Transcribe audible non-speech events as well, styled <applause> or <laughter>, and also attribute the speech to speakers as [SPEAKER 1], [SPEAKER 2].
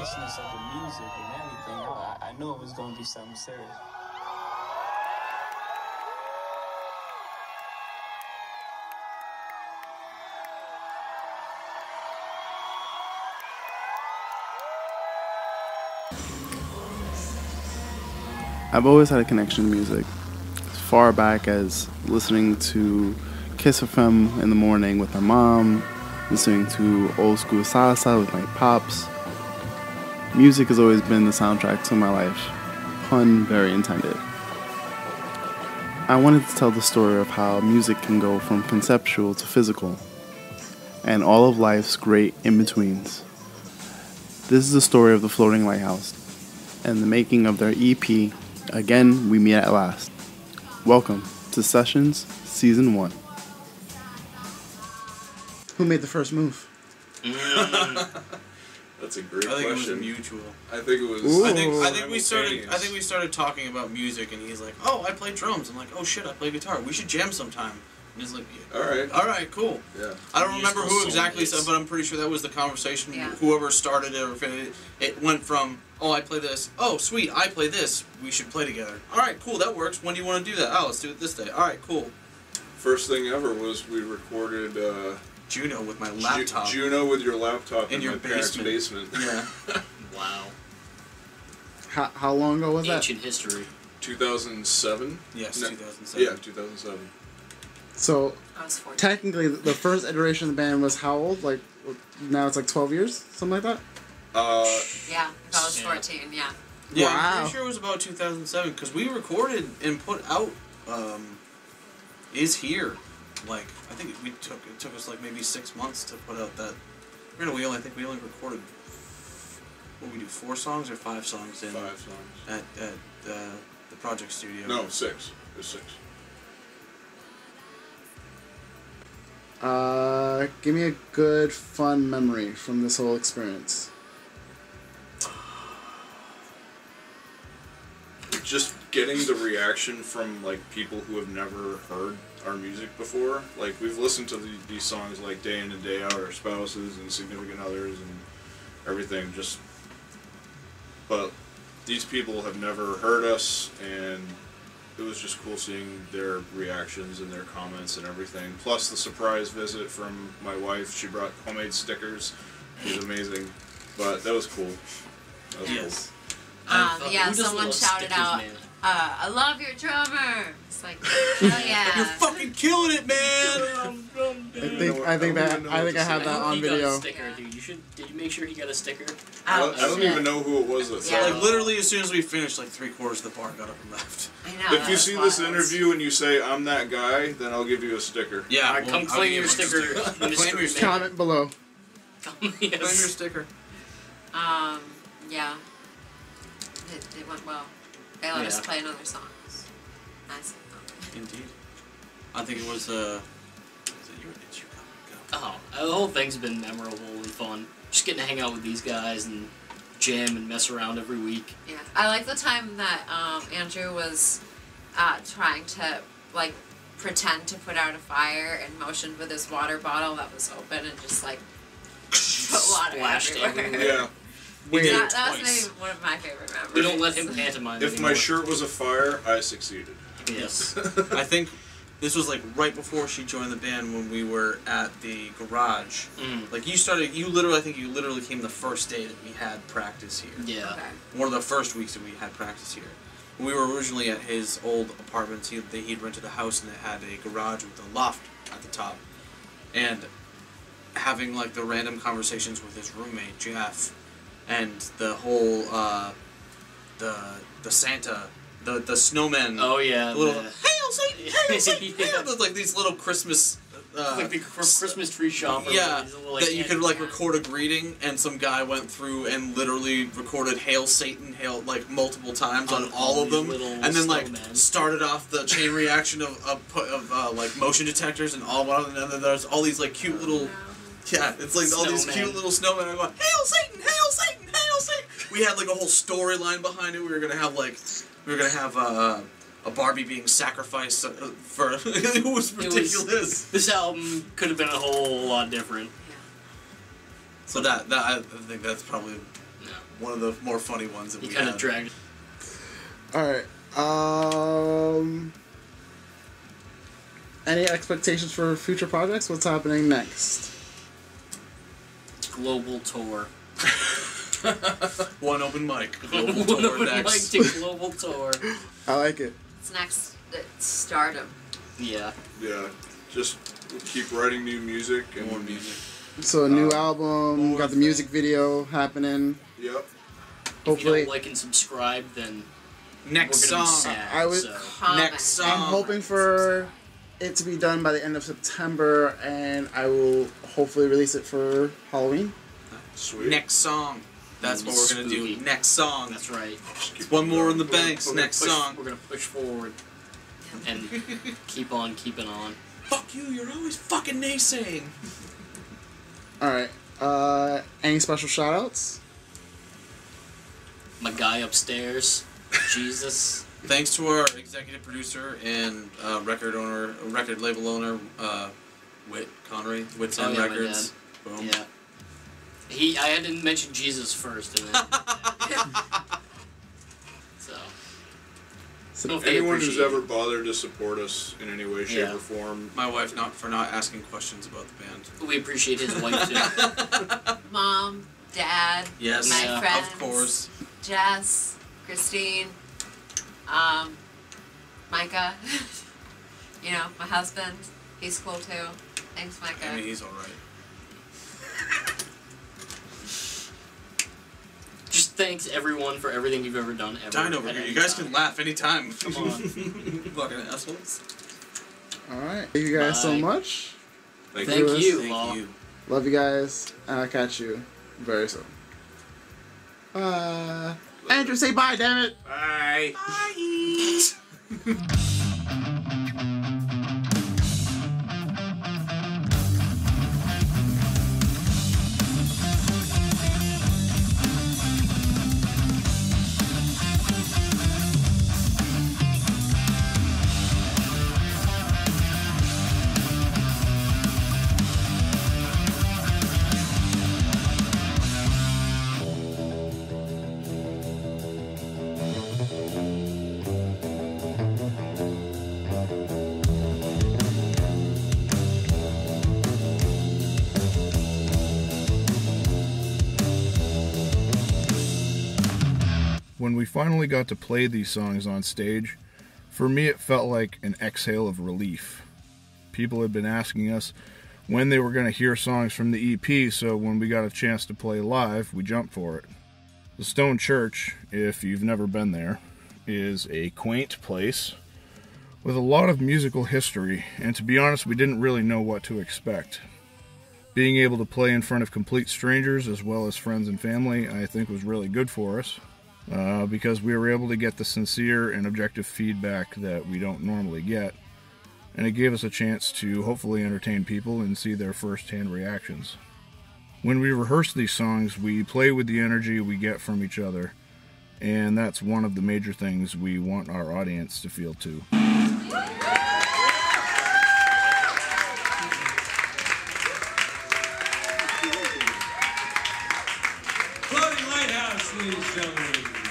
[SPEAKER 1] of the music and everything, I, I knew it was gonna be something serious.
[SPEAKER 2] I've always had a connection to music. As far back as listening to Kiss FM in the morning with my mom, listening to old school salsa with my pops. Music has always been the soundtrack to my life. Pun very intended. I wanted to tell the story of how music can go from conceptual to physical, and all of life's great in betweens. This is the story of the Floating Lighthouse and the making of their EP, Again We Meet at Last. Welcome to Sessions Season 1. Who made the first move? <laughs>
[SPEAKER 3] That's a great
[SPEAKER 4] I think
[SPEAKER 3] question.
[SPEAKER 4] it was mutual.
[SPEAKER 3] I think it was.
[SPEAKER 2] Ooh.
[SPEAKER 4] I think I think we started I think we started talking about music and he's like, "Oh, I play drums." I'm like, "Oh shit, I play guitar. We should jam sometime." And he's like, yeah.
[SPEAKER 3] All right.
[SPEAKER 4] "All right, cool."
[SPEAKER 3] Yeah.
[SPEAKER 4] I don't remember who exactly said, but I'm pretty sure that was the conversation.
[SPEAKER 5] Yeah.
[SPEAKER 4] Whoever started it or finished it, it went from, "Oh, I play this. Oh, sweet, I play this. We should play together." All right, cool, that works. When do you want to do that? Oh, let's do it this day. All right, cool.
[SPEAKER 3] First thing ever was we recorded uh,
[SPEAKER 4] Juno with my
[SPEAKER 3] Ju-
[SPEAKER 4] laptop.
[SPEAKER 3] Juno with your laptop
[SPEAKER 4] In
[SPEAKER 3] in,
[SPEAKER 4] your
[SPEAKER 3] my parents'
[SPEAKER 4] basement.
[SPEAKER 3] basement.
[SPEAKER 4] Yeah. <laughs>
[SPEAKER 6] Wow.
[SPEAKER 2] How, how long ago was that?
[SPEAKER 6] Ancient history.
[SPEAKER 3] 2007.
[SPEAKER 4] Yes,
[SPEAKER 3] No,
[SPEAKER 4] 2007.
[SPEAKER 3] Yeah, 2007.
[SPEAKER 2] So,
[SPEAKER 5] I was
[SPEAKER 2] technically, the first iteration of the band was how old? Like, now it's like 12 years? Something like that?
[SPEAKER 3] Uh,
[SPEAKER 5] Yeah, if I was
[SPEAKER 6] Yeah.
[SPEAKER 5] 14, yeah.
[SPEAKER 4] Yeah, I'm
[SPEAKER 2] Wow.
[SPEAKER 4] pretty sure it was about 2007 because we recorded and put out um, "Is Here." Like I think we took it took us like maybe six months to put out that. You know, we only I think we only recorded. What we do four songs or five songs in
[SPEAKER 3] five songs.
[SPEAKER 4] at at uh, the project studio.
[SPEAKER 3] No, six. It was six.
[SPEAKER 2] Uh, give me a good, fun memory from this whole experience.
[SPEAKER 3] Just getting the reaction from like people who have never heard our music before. Like we've listened to the, these songs like day in and day out, our spouses and significant others and everything. Just, but these people have never heard us, and it was just cool seeing their reactions and their comments and everything. Plus the surprise visit from my wife. She brought homemade stickers. It was amazing, but that was cool. That was
[SPEAKER 4] Yes.
[SPEAKER 5] Um, yeah, someone shouted
[SPEAKER 6] stickers,
[SPEAKER 5] out,
[SPEAKER 6] man?
[SPEAKER 5] Uh, I love your drummer. It's like, <laughs> hell yeah.
[SPEAKER 4] You're fucking killing it, man. <laughs>
[SPEAKER 2] I think I think that I think I have that on
[SPEAKER 6] he got a
[SPEAKER 2] video.
[SPEAKER 6] sticker, dude. You should. Did you make sure he got a sticker?
[SPEAKER 3] I
[SPEAKER 5] Oh,
[SPEAKER 3] don't, I don't
[SPEAKER 5] shit.
[SPEAKER 3] even know who it was that
[SPEAKER 5] Yeah.
[SPEAKER 4] like literally, as soon as we finished, like three quarters of the bar got up and left.
[SPEAKER 5] I know.
[SPEAKER 3] If you
[SPEAKER 5] that's
[SPEAKER 3] see this
[SPEAKER 5] wild.
[SPEAKER 3] interview and you say I'm that guy, then I'll give you a sticker.
[SPEAKER 4] Yeah,
[SPEAKER 6] Alright,
[SPEAKER 4] well,
[SPEAKER 6] come
[SPEAKER 4] I'll
[SPEAKER 6] claim your sticker.
[SPEAKER 4] Claim your sticker.
[SPEAKER 2] Comment below.
[SPEAKER 4] Claim your sticker.
[SPEAKER 5] Um, yeah. It, it went well. They let us
[SPEAKER 6] Yeah.
[SPEAKER 5] play another songs. Nice.
[SPEAKER 4] Indeed. I think it was uh. Was it your, it's your go.
[SPEAKER 6] Oh, uh, the whole thing's been memorable and fun. Just getting to hang out with these guys and jam and mess around every week.
[SPEAKER 5] Yeah, I like the time that um, Andrew was uh, trying to like pretend to put out a fire and motioned with his water bottle that was open and just like <laughs> put water
[SPEAKER 6] Splashed
[SPEAKER 5] everywhere.
[SPEAKER 6] everywhere.
[SPEAKER 3] Yeah.
[SPEAKER 2] Wait,
[SPEAKER 5] That, that was maybe one of my favorite memories.
[SPEAKER 6] We don't let him pantomime
[SPEAKER 3] If
[SPEAKER 6] anymore.
[SPEAKER 3] my shirt was a fire, I succeeded.
[SPEAKER 6] Yes. <laughs>
[SPEAKER 4] I think this was like right before she joined the band when we were at the garage.
[SPEAKER 6] Mm.
[SPEAKER 4] Like you started, you literally, I think you literally came the first day that we had practice here.
[SPEAKER 6] Yeah.
[SPEAKER 5] Okay.
[SPEAKER 4] One of the first weeks that we had practice here. We were originally at his old apartment. He he'd rented a house and it had a garage with a loft at the top, and having like the random conversations with his roommate Jeff, and the whole uh, the the Santa, the the snowman.
[SPEAKER 6] Oh yeah.
[SPEAKER 4] The little
[SPEAKER 6] the-
[SPEAKER 4] hail Satan, hail Satan,
[SPEAKER 6] Yeah.
[SPEAKER 4] hail! There's like these little Christmas. Uh,
[SPEAKER 6] like the Christmas tree shop.
[SPEAKER 4] yeah,
[SPEAKER 6] little,
[SPEAKER 4] that you could like record a greeting, and some guy went through and literally recorded "Hail Satan," "Hail" like multiple times on,
[SPEAKER 6] On
[SPEAKER 4] all of them, and then like
[SPEAKER 6] snowmen.
[SPEAKER 4] started off the chain reaction of of, of uh, like motion detectors and all one of them. And then there's all these like cute little yeah, it's like all these cute little snowmen are going "Hail Satan, Hail Satan, Hail Satan." We had like a whole storyline behind it. We were gonna have like we were gonna have uh, a Barbie being sacrificed uh, for <laughs> it was ridiculous.
[SPEAKER 6] This album could have been a whole lot different.
[SPEAKER 4] So that that I think that's probably one of the more funny ones that
[SPEAKER 6] He
[SPEAKER 4] we
[SPEAKER 6] kind of dragged.
[SPEAKER 2] All right. Um. Any expectations for future projects? What's happening next?
[SPEAKER 6] Global tour. <laughs>
[SPEAKER 4] One open mic. <laughs> Global
[SPEAKER 6] One
[SPEAKER 4] tour
[SPEAKER 6] open mic to global tour.
[SPEAKER 2] I like it.
[SPEAKER 5] It's next it's stardom.
[SPEAKER 6] Yeah.
[SPEAKER 3] Yeah, just keep writing new music and
[SPEAKER 4] More music.
[SPEAKER 2] So a new
[SPEAKER 3] Uh,
[SPEAKER 2] album. Got the music video happening.
[SPEAKER 3] Yep.
[SPEAKER 6] If you
[SPEAKER 2] Hopefully,
[SPEAKER 6] don't like and subscribe, then
[SPEAKER 4] Next
[SPEAKER 6] we're
[SPEAKER 4] song.
[SPEAKER 6] be sad.
[SPEAKER 2] I was
[SPEAKER 6] so.
[SPEAKER 4] Next song.
[SPEAKER 2] I'm hoping for it to be done by the end of September, and I will hopefully release it for Halloween.
[SPEAKER 3] Sweet.
[SPEAKER 4] Next song. That's what we're gonna
[SPEAKER 6] Spooky.
[SPEAKER 4] do. Next song.
[SPEAKER 6] That's right.
[SPEAKER 4] One more
[SPEAKER 3] going.
[SPEAKER 4] in the
[SPEAKER 6] We're
[SPEAKER 4] banks.
[SPEAKER 6] we're gonna
[SPEAKER 4] Next
[SPEAKER 6] push-
[SPEAKER 4] song.
[SPEAKER 6] We're gonna push forward <laughs> and keep on keeping on.
[SPEAKER 4] Fuck you. You're always fucking naysaying.
[SPEAKER 2] All right. Uh, any special shout outs?
[SPEAKER 6] My guy upstairs, Jesus. <laughs>
[SPEAKER 4] Thanks to our executive producer and uh, record owner, record label owner, uh, Whit Connery, Wit's
[SPEAKER 6] Oh,
[SPEAKER 4] End
[SPEAKER 6] yeah,
[SPEAKER 4] Records. Boom.
[SPEAKER 6] Yeah. He, I had to mention Jesus first, and then. <laughs> so.
[SPEAKER 2] So-
[SPEAKER 6] Well,
[SPEAKER 3] Anyone who's ever bothered to support us in any way, shape,
[SPEAKER 6] Yeah.
[SPEAKER 3] or form,
[SPEAKER 4] My wife not for not asking questions about the band.
[SPEAKER 6] We appreciate his wife too. <laughs>
[SPEAKER 5] Mom, Dad,
[SPEAKER 4] Yes,
[SPEAKER 5] my
[SPEAKER 6] Yeah,
[SPEAKER 5] friends,
[SPEAKER 4] of course.
[SPEAKER 5] Jess, Christine, um, Micah. <laughs> you know, my husband. He's cool too. Thanks, Micah.
[SPEAKER 4] I mean, he's all right.
[SPEAKER 6] Just thanks everyone for everything you've ever done ever.
[SPEAKER 4] Dine over here. You guys
[SPEAKER 6] time.
[SPEAKER 4] can laugh anytime.
[SPEAKER 6] Come on. <laughs>
[SPEAKER 4] Fucking assholes.
[SPEAKER 2] All right. Thank you guys so much.
[SPEAKER 3] thank
[SPEAKER 6] Thank
[SPEAKER 3] you.
[SPEAKER 6] you,
[SPEAKER 4] Thank
[SPEAKER 6] Law.
[SPEAKER 4] you.
[SPEAKER 2] Love you guys, and I'll catch you very soon. Uh, Andrew, say bye, damn it.
[SPEAKER 3] Bye. <laughs>
[SPEAKER 7] When we finally got to play these songs on stage, for me it felt like an exhale of relief. People had been asking us when they were going to hear songs from the EP, so when we got a chance to play live, we jumped for it. The Stone Church, if you've never been there, is a quaint place with a lot of musical history, and to be honest, we didn't really know what to expect. Being able to play in front of complete strangers as well as friends and family, I think was really good for us uh, because we were able to get the sincere and objective feedback that we don't normally get. And it gave us a chance to hopefully entertain people and see their first hand reactions. When we rehearse these songs, we play with the energy we get from each other, and that's one of the major things we want our audience to feel too.
[SPEAKER 8] Ladies and gentlemen.